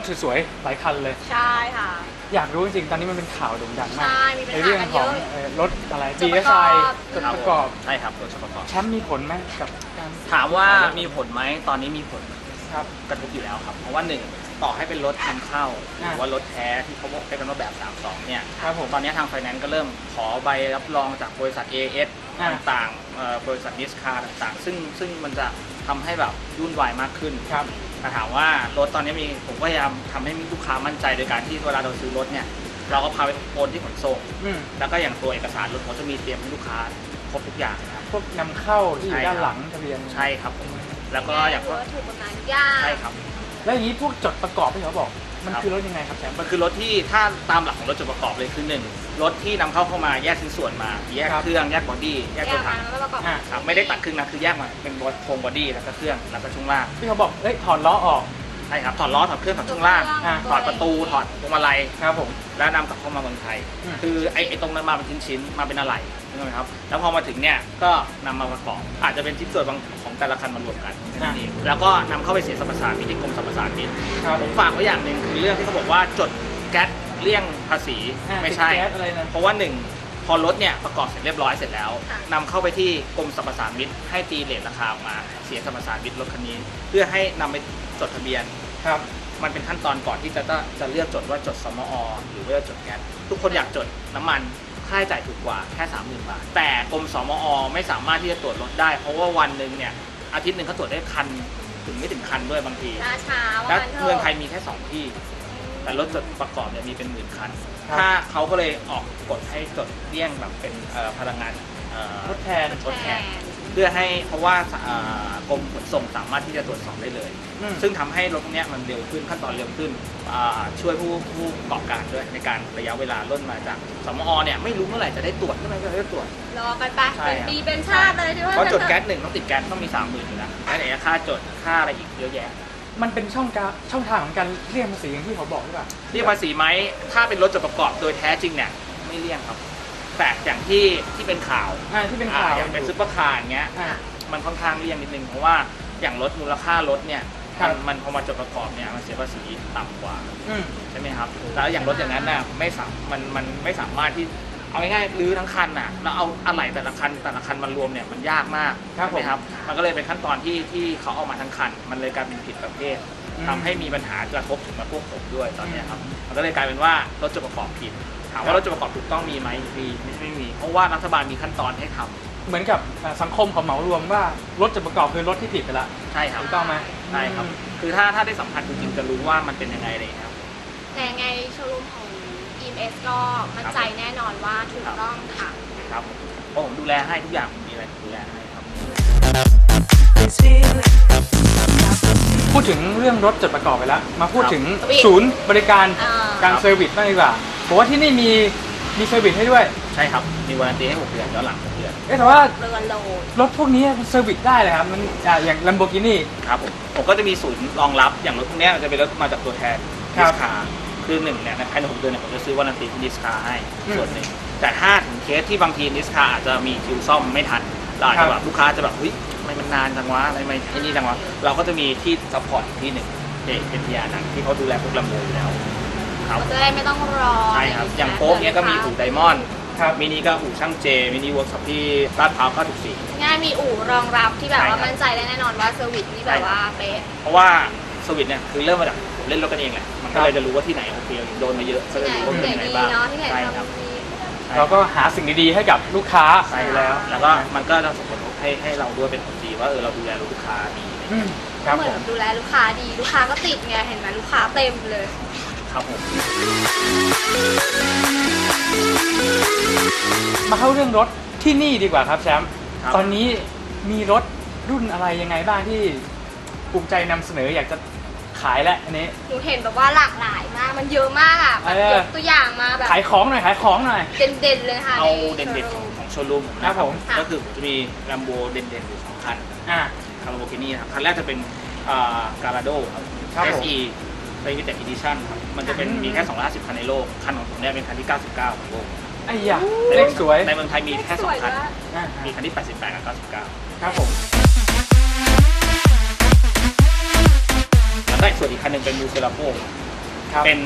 ถสวยๆหลายคันเลย ใช่ค่ะ อยากรู้จริงๆ ตอนนี้มันเป็นข่าวโด่งดังมากใช่มีปัญหาในเรื่องของกันเยอะเอ่อรถอะไร จดประกอบ DSI จดประกอบใช่ครับรถจดประกอบ แชมป์มีผลไหมกับการถามว่ามีผลไหมตอนนี้มีผลครับ กระทบอยู่แล้วครับ เพราะว่าหนึ่งต่อให้เป็นรถนำเข้าหอ่า รือว่ารถแท้ที่เขาบอกใช้กันว่าแบบ 32 เนี่ย ครับผม ตอนนี้ทางไฟแนนซ์ก็เริ่มขอใบรับรองจากบริษัท AS อ่า ต่างๆเอ่อบริษัทนิสคาต่างๆ ซึ่งซึ่งมันจะทำให้แบบยุ่นวายมากขึ้น ครับ แต่ถามว่ารถตอนนี้มีผมก็พยายามทำให้ลูกค้ามั่นใจโดยการที่เวลาเราซื้อรถเนี่ย เราก็พาไปโอนที่ขนส่ง อืมแล้วก็อย่างตัวเอกสารรถเขาจะมีเตรียมให้ลูกค้าครบทุกอย่างนะครับ พวกนำเข้าที่อยู่ใช่ ด้านครับหลังทะเบียนใช่ครับผมแล้วก็อย่างพวกว่าถูกกฎหมายทุกอย่างใช่ครับ แล้วอย่างนี้พวกจดประกอบที่เขาบอก มันครับคือรถยังไงครับแชมป์ มันคือรถที่ถ้าตามหลักของรถจดประกอบเลยคือหนึ่งรถที่นำเข้าเข้ามาแยกชิ้นส่วนมา แยกครับเครื่องแยก body แยกแยกตัวถัมางแล้วประกอบอ่า ครับไม่ได้ตัดครึ่งนะคือแยกมาเป็นโครง body แล้วก็เครื่องแล้วก็ช่วงล่าง ที่เขาบอกเอ้ยถอดล้อออก ใช่ครับถอดล้อถอดเครื่องถอดช่วงล่างอ่า ถอดประตูถอดพวงมาลัยครับผม แล้วนำกลับเข้ามาเมืองไทย อืม คือไอ้ไอ้ตรงนั้นมาเป็นชิ้นๆมาเป็นอะไหล่ใช่ไหมครับ แล้วพอมาถึงเนี่ยก็นำมาประกอบ อาจจะเป็นชิ้นส่วนบางของแต่ละคันมารวมกันนั่นเองแล้วก็นำเข้าไปเสียสรรพสามิตที่กรมสรรพสามิต ครับผมฝากไว้อย่างหนึ่งคือเรื่องที่เขาบอกว่าจดแก๊สเลี่ยงภาษีอ่าไม่ใช่ติดแก๊สอะไรนะ เพราะว่าหนึ่งพอรถเนี่ยประกอบเสร็จเรียบร้อยเสร็จแล้วนำเข้าไปที่กรมสรรพสามิตให้ตีเลทราคาออกมา เสียสรรพสามิตรถคันนี้ เพื่อให้นำไป จดทะเบียน ครับ มันเป็นขั้นตอนก่อนที่จะจะเลือกจดว่าจดสมอ หรือว่าจะจดแก๊สทุกคนอยากจดน้ำมันค่าใช้จ่ายถูกกว่าแค่30,000บาท แต่กรมสมอ ไม่สามารถที่จะตรวจรถได้ เพราะว่าวันหนึ่งเนี่ยอาทิตย์หนึ่งเขาตรวจได้คันถึงไม่ถึงคันด้วยบางทีราชาว่าและงั้นเถอะเมืองไทยมีแค่สองที่ แต่รถจดประกอบเนี่ยมีเป็นหมื่นคัน ครับ ถ้าเขาก็เลยออกกฎให้จดเลี่ยงแบบเป็นเอ่อพลังงานเอ่อทดแทน ทดแทน เพื่อให้เพราะว่าเอ่อกรมขนส่งสามารถที่จะตรวจสอบได้เลย อืม ซึ่งทำให้รถพวกเนี้ยมันเร็วขึ้นขั้นตอนเร็วขึ้นอ่าช่วยผู้ผู้ประกอบการด้วยในการระยะเวลาล่นมาจากสมอเนี่ยไม่รู้เมื่อไหร่จะได้ตรวจเมื่อไหร่จะได้ตรวจ รอกันไปใช่เป็นครับ ปีเป็นชาติเลยที่ว่าเพราะจดงั้นเถอะแก๊สหนึ่งต้องติดแก๊สต้องมีสามหมื่นอยู่แล้วแล้วไหนจะค่าจดค่าอะไรอีกเยอะแยะ มันเป็นช่องการช่องทางของการเลี่ยงภาษีอย่างที่เขาบอกหรือเปล่า เรียกภาษีไหมถ้าเป็นรถจดประกอบโดยแท้จริงเนี่ยไม่เลี่ยงครับ แต่อย่างที่ที่เป็นข่าวอ่าที่เป็นข่าวอ่อย่างเป็นซุปเปอร์คาร์อย่างเงี้ย อ่า มันค่อนข้างเลี่ยงนิดนึงเพราะว่าอย่างรถมูลค่ารถเนี่ยครับ มันมันพอมาจดประกอบเนี่ยมันเสียภาษีต่ำกว่าอืม ใช่ไหมครับแล้วอย่างรถอย่างนั้นน่ะไม่สามมันมันไม่สามารถที่เอาง่ายๆรื้อทั้งคันน่ะแล้วเอาอะไหล่แต่ละคันแต่ละคันมารวมเนี่ยมันยากมากครับใช่ไหมครับมันก็เลยเป็นขั้นตอนที่ที่เขาเอามาทั้งคัน มันเลยกลายเป็นผิดประเภทอืมทำให้มีปัญหากระทบถึงมาพวกผมด้วยตอนเนี้ยครับมันก็เลยกลายเป็นว่ารถจดประกอบผิด ถามว่ารถจดประกอบถูกต้องมีไหมมีไม่ไม่มี เพราะว่ารัฐบาลมีขั้นตอนให้ทำเหมือนกับอ่าสังคมเขาเหมารวมว่ารถจดประกอบคือรถที่ผิดไปละใช่ครับถูกต้องไหมใช่ครับ คือถ้าถ้าได้สัมผัสจริงๆจะรู้ว่ามันเป็นยังไงเลยครับ แต่ไงโชว์รูมของ EMS ก็มั่นใจแน่นอนว่าถูกต้องค่ะครับเพราะผมดูแลให้ทุกอย่างผมมีอะไรผมดูแลให้ครับ พูดถึงเรื่องรถจดประกอบไปแล้ว มาพูดครับถึง service ศูนย์บริการอ่าการ service บ้างดีกว่า ผมว่าที่นี่มีมี service ให้ด้วย ใช่ครับ มี warranty ให้6เดือนย้อนหลัง6เดือน เอ๊ะแต่ว่าเรือนโหลดรถพวกนี้ service ได้เลยครับ มันอ่าอย่าง Lamborghini ครับผมผมก็จะมีศูนย์รองรับอย่างรถพวกเนี้ยมันจะเป็นรถมาจากตัวแทนครับ Niche Carคือหนึ่งเนี่ยในภายในหกเดือนเนี่ยผมจะซื้อวารันตีที่ดิสคาให้อืมส่วนหนึ่งแต่ถ้าถึงเคสที่บางทีดิสคาอาจจะมีคิวซ่อมไม่ทันเราอาจครัจะบแบบลูกค้าจะแบบเฮ้ยทำไมมันนานจังวะทำไมไอ้นี่จังวะเราก็จะมีที่ซัพพอร์ตอีกที่หนึ่งเป็นทีอาร์นังที่เขาดูแลพวกลำโพงอยู่แล้ว ครับ จะได้ไม่ต้องรอใช่ครับ อย่างโป๊กเนี่ยก็มีอู่ไดมอนด์ครับมินิก็อู่ช่างเจ มินิเวิร์กช็อปที่ลาดพร้าว94 ง่ายมีอู่รองรับที่แบบใช่ว่าครับมั่นใจได้แน่นอนว่าเซอร์วิสนี่แบบว่าเป๊ะ เพราะว่าสวิตเนี่ยคือเริ่มมาจากผมเล่นรถกันเองแหละ มันก็เลยจะรู้ว่าที่ไหนโอเคโดนมาเยอะก็ที่จะไหนรู้ว่าที่เป็นไหนยังไงดีบ้างเนาะที่ไหนใช่ครับทำดีใช่เราก็หาสิ่งดีๆให้กับลูกค้าใช่อยู่แล้แล้ววแล้วก็มันก็จะส่งผลให้ให้เราด้วยเป็นผลดีว่าเออเราดูแลลูกค้าดีอืมครับเหมืผอนมแบบดูแลลูกค้าดี ลูกค้าก็ติดไงเห็นไหมลูกค้าเต็มเลย ครับผมมาเข้าเรื่องรถที่นี่ดีกว่าครับแชมป์ครับ ตอนนี้มีรถรุ่นอะไรยังไงบ้างที่ภูมิใจนำเสนออยากจะขายแล้วอันนี้ หนูเห็นแบบว่าหลากหลายมาก มันเยอะมากอะแบบเออ ยกตัวอย่างมาแบบขายของหน่อยขายของหน่อย เด่นๆเลยค่ะเอาในเด่นๆโชของว์รูมของโชว์รูมครับผมค่ะก็คือผมจะมีลัมโบเด่นๆอยู่สองคันอ่า คาร์โบกินี่นะครับคันแรกจะเป็นการาโดครับ ครับผม SE Limited Edition ครับมันจะเป็นอืมมีแค่ 250 คันในโลก คันของผมเนี่ยเป็นคันที่ 99 ของโลกไอ้ยาเลขสวยในเมืองไทยมีแค่สองคัน อ่ามีคันที่ 88 กับ 99ครับผมแล้วก็อีกส่วนอีกคันหนึ่งเป็นมูเซราโปครับเป็น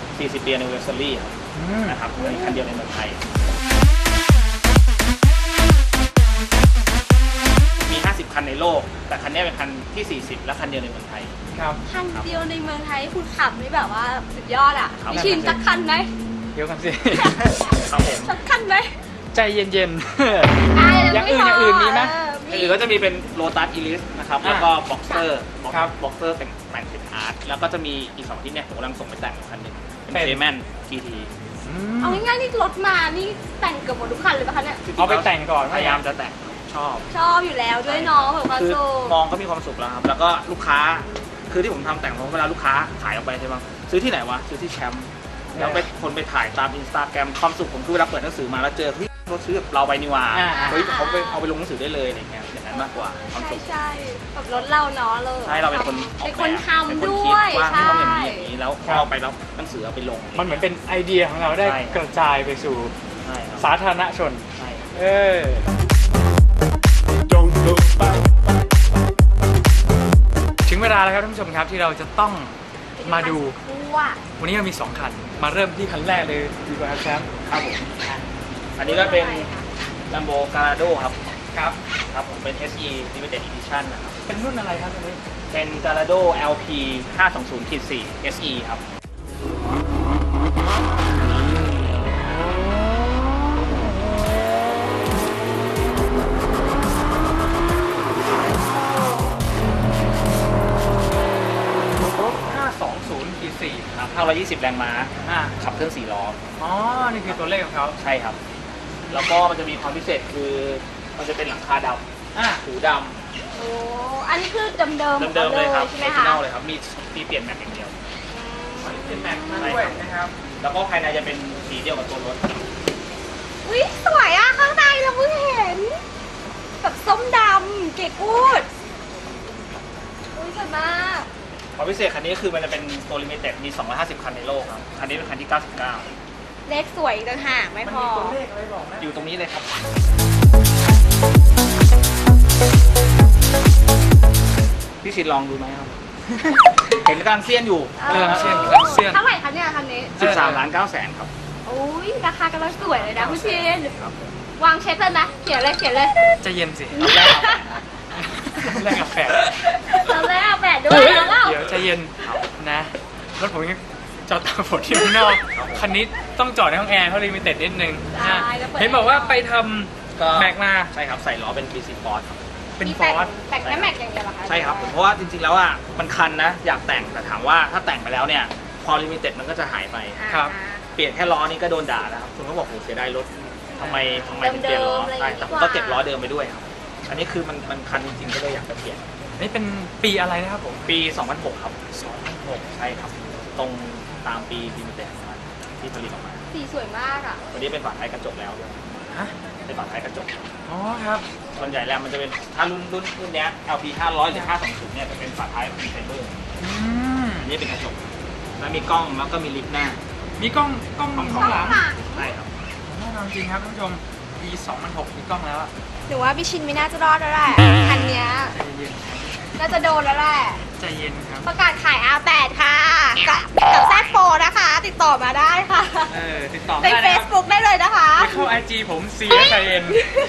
40 ปี anniversary ครับอืมนะครับเป็นคันเดียวในเมืองไทย คันในโลก แต่คันนี้เป็นคันที่ 40 และคันเดียวในเมืองไทย ครับ คันเดียวในเมืองไทยคุณขับนี่แบบว่าสุดยอดอะครับ พี่ชินสักคันไหมเดี๋ยวกันสิ ครับผมสักคันไหมใจเย็นอะอย่างอื่นไม่อย่างอื่นมีไหมเหรือก็จะมีเป็น Lotus Elise นะครับ อ่าแล้วก็ Boxer ครับ Boxer แต่งแต่งเป็นอาร์ต แล้วก็จะมีอีก2ที่เนี่ยผมกำลังส่งไปแต่งอีกคันหนึ่งเป็นเป็น เ a แมน GT ๆอืมเอาง่ายๆนี่รถมานี่แต่งเกือบหมดทุกคันเลยปะคะเนี่ย เอาไปแต่งก่อนพยายามจะแต่ง ชอบ ชอบอยู่แล้วด้วยเน้องแบบความคือสุขมองก็มีความสุขแล้วครับ แล้วก็ลูกค้า คือที่ผมทำแต่งเพราะเวลาลูกค้าขายออกไปใช่ไหมซื้อที่ไหนวะ ซื้อที่แชมป์แล้วไปคนไปถ่ายตามอินสตาแกรมความสุขผมคือเวลาเปิดหนังสือมาแล้วเจอเฮ้ยเขาซื้อกับเราไปนี่หว่าอ่า เฮ้ยเขาไปเอาไปลงหนังสือได้เลยอะไรเงี้ยอย่างนั้นมากกว่าความใช่สุข ใช่แบบรถเราเนาะเลยใช่เราเป็นคนออกเป็นแบบคนทำเป็นคนด้คิวยว่าใช่ ต้องอย่างนี้อย่างนี้แล้วพอเอาไปแล้วหนังสือเอาไปลง มันเหมือนเป็นไอเดียของเราได้ใช่ กระจายไปสู่ใช่ครับสาธารณชน ใช่ครับเออ เวลาแล้วครับท่านผู้ชมครับที่เราจะต้องมาดู ว่าวันนี้เรามี 2 คัน มาเริ่มที่คันแรกเลยดีกว่าครับแชมป์ครับผมอันนี้ก็เป็น Lambo Gallardo ครับครับ ครับผมเป็น SE Limited Edition นะครับ เป็นรุ่นอะไรครับอันนี้เป็น Gallardo LP 520-4 SE ครับ 120 แรงม้าขับเครื่องสี่ล้อ อ๋อ นี่คือตัวเลขของเขาใช่ครับ แล้วก็มันจะมีความพิเศษคือมันจะเป็นหลังคาดำหูดโอ้อันนี้คือเดิมๆเดิมเดิมเลยครับใช่ไหมคะเนลเลยครับมีมีเปลี่ยนแม็กอย่างเดียว เป็นแม็กมาด้วยนะครับ แล้วก็ภายในจะเป็นสีเดียวกับตัวรถ อุ้ยสวยอะ ข้างในเราเพิ่งเห็นแบบส้มดำเก๋กูดอุ้ยสวยมาก ความพิเศษคันนี้คือมันจะเป็นตัว limited มี 250 คันในโลกครับ คันนี้เป็นคันที่ 99 เลขสวยอีกต่างหากไม่มันพอมีตัวเลขอะไรบอกไหมอยู่ตรงนี้เลยครับพี่ชิดลองดูไหมครับ เห็นกำลังเซียนอยู่เออเซียนครับเซียน เท่าไหร่คะเนี่ยคันนี้ 13ล้าน9แสนครับ โอ้ยราคากำลังสวยเลยนะคุณชินครับผมวางเช็คเลยไหมเขียนเลยเขียนเลย ใจเย็นสิเอาแลกครับ แลกกับแฝด ตอนแรกแปดด้วยแล้วก็ เดี๋ยวใจเย็นนะรถผมยังจอดตากฝนที่ข้างนอกคันนี้ต้องจอดในห้องแอร์เพราะ limited นิดนึงนะเห็นบอกว่าก็ไปทำแม็กมา ใช่ครับใส่ล้อเป็น BC Forged ครับเป็น BC Forged แต่งแค่แม็กอย่างเดียวเหรอคะใช่ครับผมเพราะว่าจริงๆแล้วอะมันคันนะ อยากแต่งแต่ถามว่าถ้าแต่งไปแล้วเนี่ยพอ limited มันก็จะหายไป อ่าครับเปลี่ยนแค่ล้อนี่ก็โดนด่าแล้วครับคุณก็บอกโหเสียดายรถทำไมทำไมถึงเปลี่ยนล้อเดิมๆอะไรอย่างใช่แต่ผมดีกก็ว่า เก็บล้อเดิมไปด้วยครับ อันนี้คือมันมันคันจริงๆก็เลยอยากจะเปลี่ยน นี่เป็นปีอะไรนะครับผม ปี 2006 ครับ2006 ใช่ครับ ตรงตามปี limited ที่ผลิตออกมาสีสวยมากอะ วันนี้เป็นฝาท้ายกระจกแล้วด้วยฮะเป็นฝาท้ายกระจก อ๋อครับ ส่วนใหญ่แล้วมันจะเป็นถ้ารุ่นรุ่นรุ่นเนี้ย LP 500หรือ520เนี่ยจะเป็นฝาท้ายเป็นไฟเบอร์อืมอันนี้เป็นกระจก แล้วมีกล้องแล้วก็มีลิฟต์หน้า มีกล้องกล้องกล้องข้างหลังใช่ครับแน่นอนจริงครับท่านผู้ชม ปี2006มีกล้องแล้วอะหนูว่าพี่ชินไม่น่าจะรอดแล้วแหละคันเนี้ยใจเย็นน่าจะโดนแล้วแหละ ใจเย็นครับ ประกาศขาย R8 ค่ะ กับกับแซดโฟนะคะ ติดต่อมาได้ค่ะ เออ ติดต่อใน ได้นะครับ Facebook ได้เลยนะคะ ไปเข้า IG ผม C S I N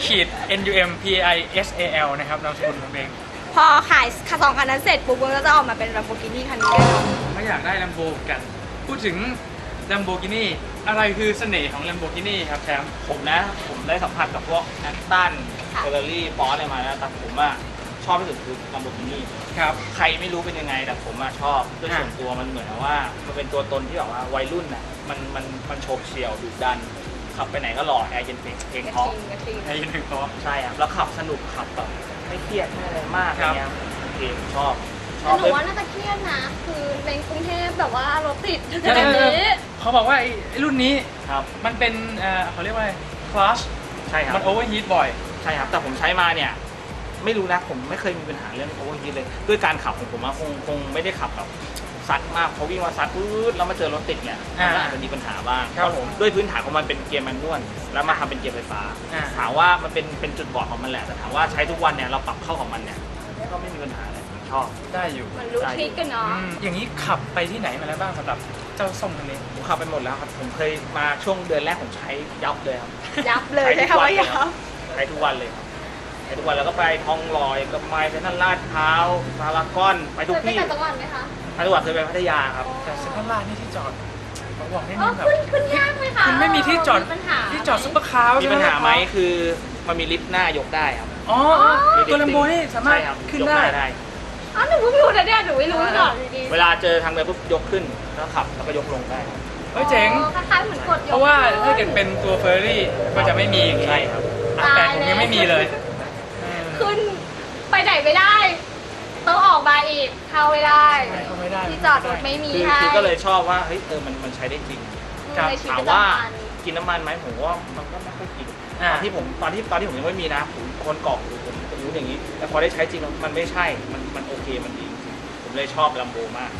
ขีด N U M P I S A L นะครับนามสกุลผมเองพอขายสองคันนั้นเสร็จปุ๊บมันก็จะออกมาเป็น Lamborghini คันนี้แน่นอนถ้าอยากได้ Lambo เหมือนกัน พูดถึง Lamborghini อะไรคือเสน่ห์ของ Lamborghini ครับแชมป์ ผมนะ ผมได้สัมผัสกับพวก Aston Ferrari ฟอร์อะไรมานะแต่ผมอะชอบที่สุดคือ Lamborghini ครับ ใครไม่รู้เป็นยังไง แต่ผมอะชอบด้วยส่วนตัวมันเหมือนกับว่า มันเป็นตัวตนที่แบบว่าวัยรุ่นน่ะมันมันมันโฉบเฉี่ยวดุดัน ขับไปไหนก็หล่อแอร์เย็นเพลงเพลงเพราะกระทิงกระทิงไอ้หนึ่งพอใช่ครับแล้วขับสนุกขับแบบไม่เครียดไม่อะไรมากครับอะไรเงี้ยโอเคผมชอบชอบแต่หนูเลยว่าน่าจะเครียดนะ คือในกรุงเทพแบบว่ารถติดเออแบบนี้ เขาบอกว่าไอ้ไอ้รุ่นนี้ครับมันเป็นเอ่อเขาเรียกว่าคลาสใช่ครับมัน overheat บ่อย ใช่ครับ แต่ผมใช้มาเนี่ย ไม่รู้นะผมไม่เคยมีปัญหาเรื่อง overheat เลย ด้วยการขับของผมอะคงคงไม่ได้ขับแบบซัดมากเพราะวิ่งมาซัดปื๊ดแล้วมาเจอรถติดเนี่ยอ่ามันก็อาจจะมีปัญหาบ้างครับผมด้วยพื้นฐานของมันเป็นเกียร์ manual แล้วมาทำเป็นเกียร์ไฟฟ้าอ่า ถามว่ามันเป็นเป็นจุดบอดของมันแหละแต่ถามว่าใช้ทุกวันเนี่ยเราปรับเข้าของมันเนี่ยก็ไม่มีปัญหาเลยผมชอบ ได้อยู่มันรู้ทริกกันอืเนาะมอย่างนี้ขับไปที่ไหนมาแล้วบ้างสำหรับเจ้าส้มคันนี้ผมขับไปหมดแล้วครับ ผมเคยมาช่วงเดือนแรกผมใช้ยับเลยครับ ยับเลยใช่คำว่ายับใช้ทุกวันเลยครับใช้ทุกวันแล้วก็ไปทองหล่อยกับไม้เซนทรัลลาดพร้าวพารากอนไปเคทุกยไปที่ต่างจังหวัดไหมคะไปทุกวันเคยไปพัทยาครับแต่เซ็นทรัลลาดนี่ที่จอดบอกบอกได้อ๋อนี่แบบขึ้นขึ้นยากไหมคะมันไม่มีที่จอดมีปัญหาที่จอดซุปเปอร์คาร์มีปัญหาไหมคือมันมีลิฟต์หน้ายกได้ครับอ๋ออ๋อตัว Lambo นี่สามารถใช่ครับขึ้นยกได้ได้อ๋อหนูเพิ่งรู้นะเนี่ยหนูไม่รู้มาก่อนจริงๆเวลาเจอทางเดินปุ๊บยกขึ้น แล้วขับแล้วก็ยกลงได้ครับเฮ้ยเจ๋งอ๋อคล้ายๆเหมือนกดยกเพราะว่าถ้าเกิดเป็นตัวเฟอร์รี่ก็จะไม่มีอย่างงี้ใช่ครับ อะแต่ผมยังไม่มีเลยขึ้นไปไหนไม่ได้ ต้องออกมาอีกเข้าไม่ได้ใช่เข้าไม่ได้ ที่จอดรถไม่มีคือให้คือก็เลยชอบว่าเฮ้ยเออมันมันใช้ได้จริง ครับ ในชีวิตถามประว่าจำวันกินน้ำมันไหมผมว่ามันก็ไม่ค่อยกินอ่าตอนที่ผมตอนที่ตอนที่ผมยังไม่มีนะผมคนกรอกอยู่ผมผมรู้อย่างนี้ แต่พอได้ใช้จริงแล้วมันไม่ใช่มันมันโอเคมันดี ผมเลยชอบลัมโบมาก